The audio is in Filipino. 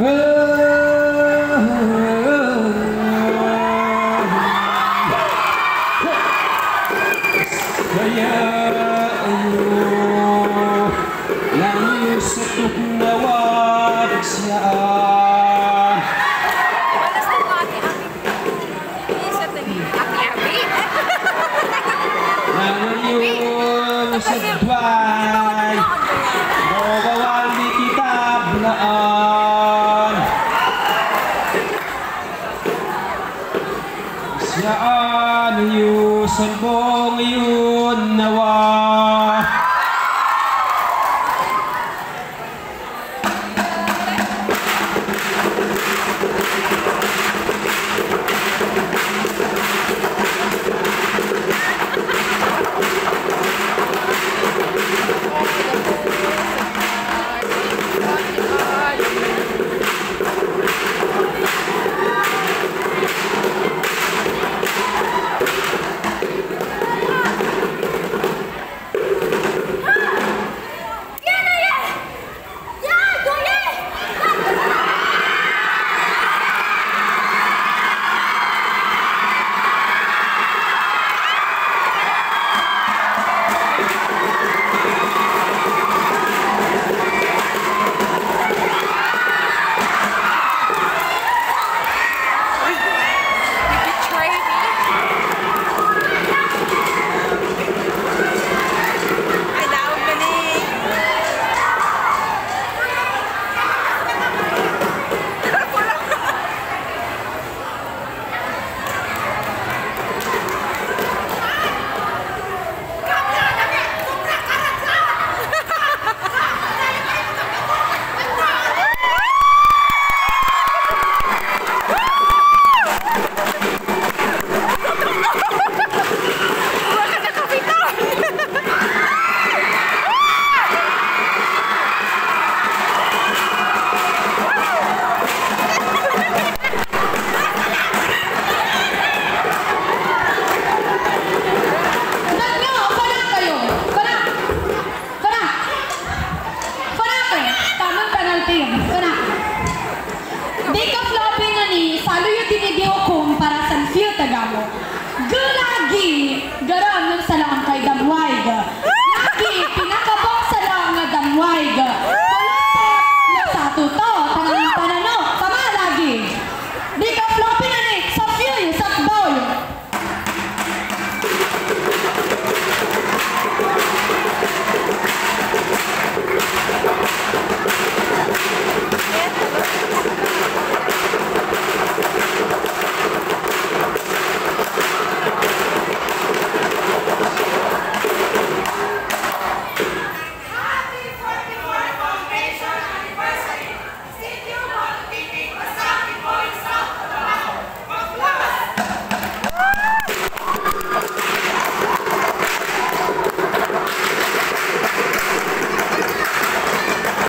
Woo! Daan niyo sa bong iyon nawa. même.